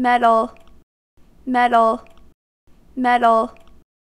metal metal metal.